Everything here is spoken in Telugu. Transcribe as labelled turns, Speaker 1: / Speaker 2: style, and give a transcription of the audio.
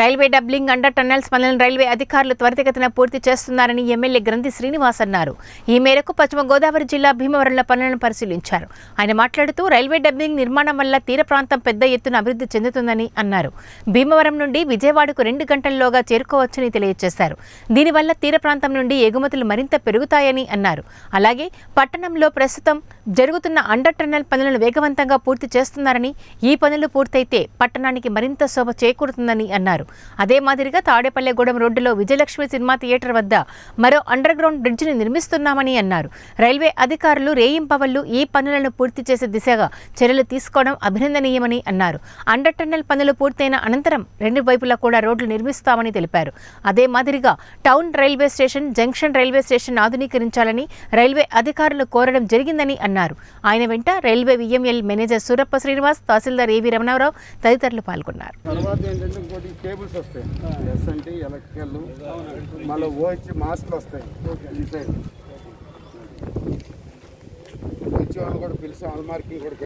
Speaker 1: రైల్వే డబ్లింగ్ అండర్ టన్నెల్స్ పనులను రైల్వే అధికారులు త్వరితగతిన పూర్తి చేస్తున్నారని ఎమ్మెల్యే గ్రంథి శ్రీనివాస్ అన్నారు. ఈ మేరకు పశ్చిమ గోదావరి జిల్లా భీమవరంలో పనులను పరిశీలించారు. ఆయన మాట్లాడుతూ రైల్వే డబ్లింగ్ నిర్మాణం వల్ల తీర ప్రాంతం పెద్ద ఎత్తున అభివృద్ధి చెందుతుందని అన్నారు. భీమవరం నుండి విజయవాడకు రెండు గంటల్లోగా చేరుకోవచ్చని తెలియజేశారు. దీనివల్ల తీర ప్రాంతం నుండి ఎగుమతులు మరింత పెరుగుతాయని అన్నారు. అలాగే పట్టణంలో ప్రస్తుతం జరుగుతున్న అండర్ టన్నెల్ పనులను వేగవంతంగా పూర్తి చేస్తున్నారని ఈ పనులు పూర్తయితే పట్టణానికి మరింత శోభ చేకూరుతుందని అన్నారు. అదే మాదిరిగా తాడేపల్లెగూడెం రోడ్డులో విజయలక్ష్మి సినిమా థియేటర్ వద్ద మరో అండర్ గ్రౌండ్ బ్రిడ్జిని నిర్మిస్తున్నామని అన్నారు. రైల్వే అధికారులు రేయింపవళ్ళు ఈ పనులను పూర్తి చేసే దిశగా చర్యలు తీసుకోవడం అభినందనీయమని అన్నారు. అండర్ టన్నెల్ పనులు పూర్తయిన అనంతరం రెండు వైపులా కూడా రోడ్లు నిర్మిస్తామని తెలిపారు. అదే మాదిరిగా town railway station junction railway station ఆధునీకరించాలని railway అధికారులు కోరడం జరిగిందని అన్నారు. ఆయన వెంట railway VML manager Surappa Srinivas తహసీల్దార్ ఏవి రమణారావు తదితరులు పాల్గొన్నారు.
Speaker 2: తర్వాత ఏంటంటే ఇంకోటి కేబుల్స్ వస్తాయి ఎస్ఎన్టీ ఎలక్ట్రికల్ మళ్ళీ ఓహెచ్ మాస్క్లు వస్తాయి. ఈ సైడ్ వచ్చే వాళ్ళు కూడా పిలిచి ఆల్ మార్కింగ్ కూడా